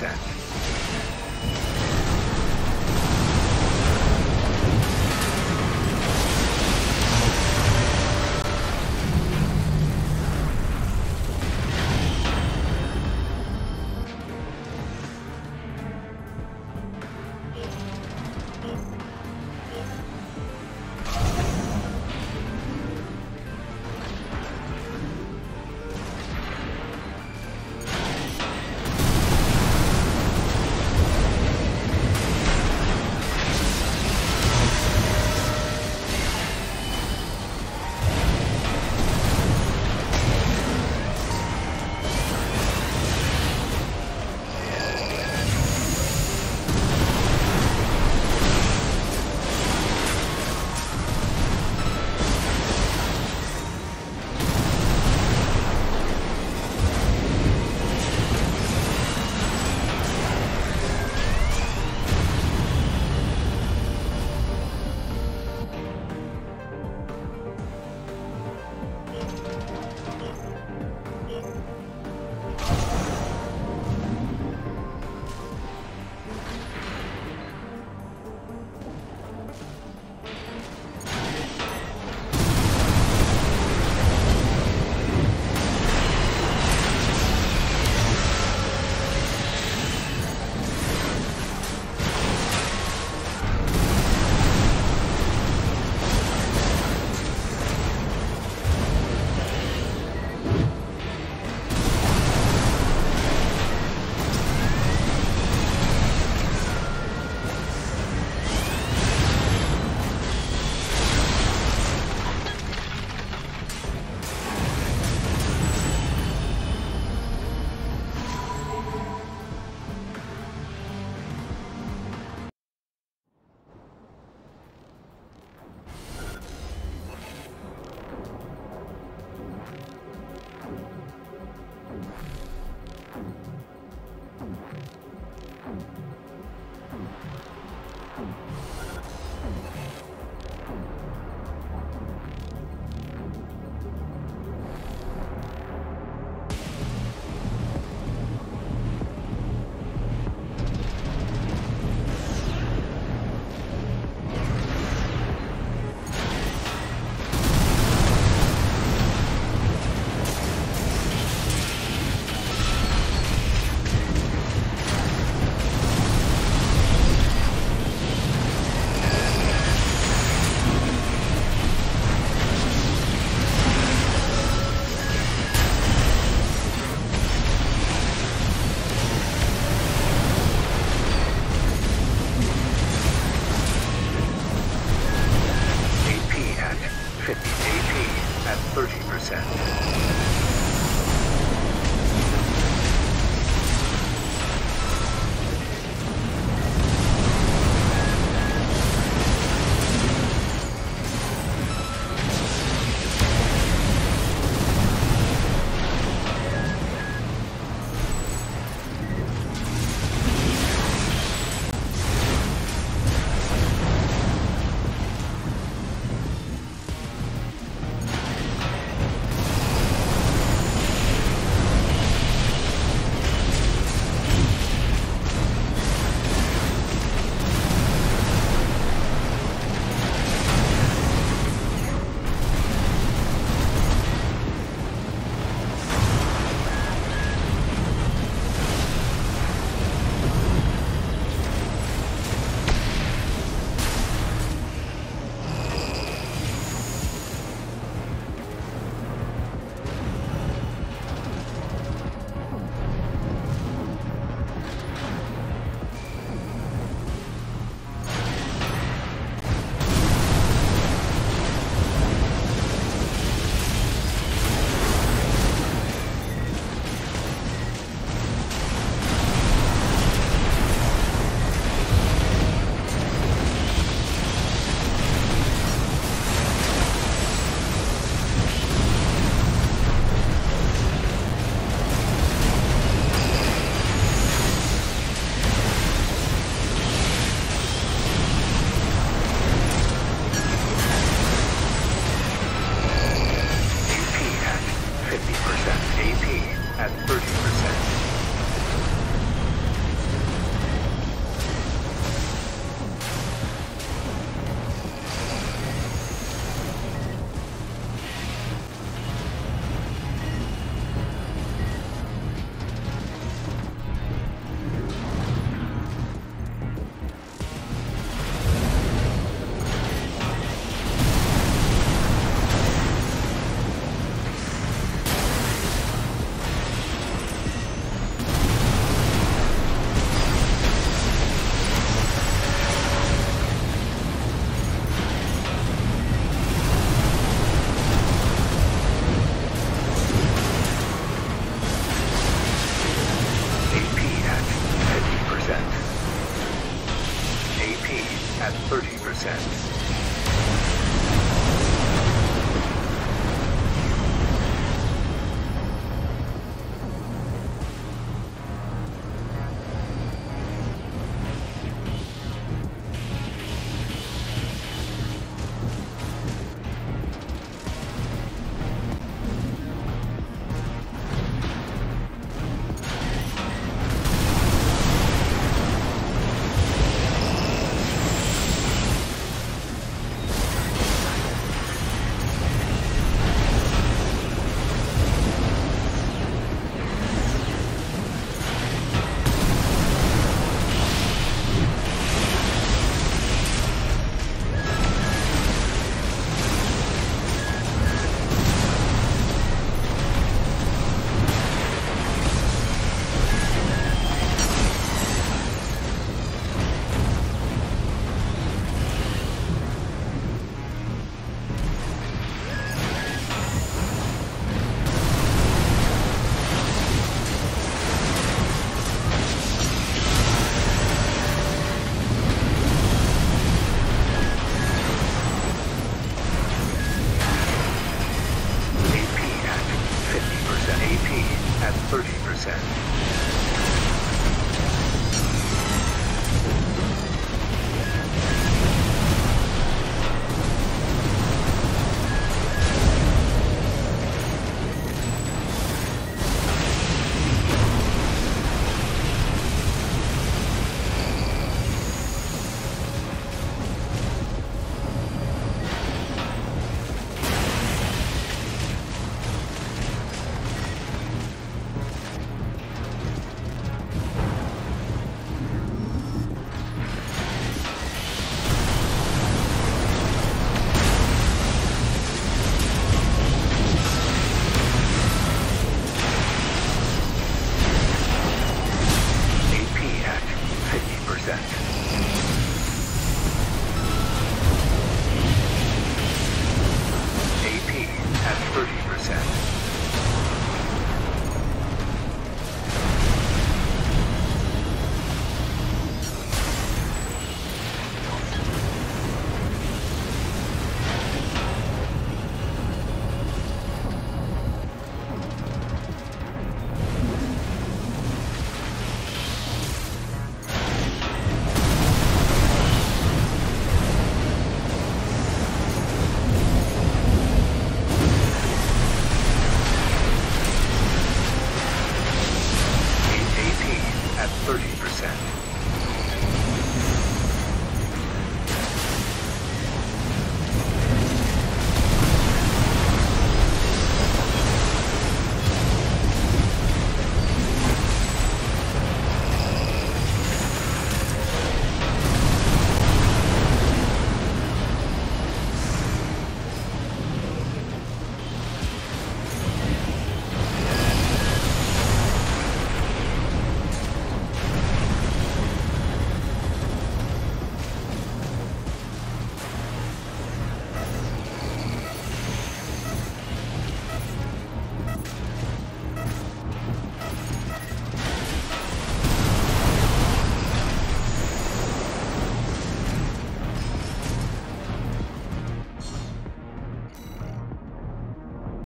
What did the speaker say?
That.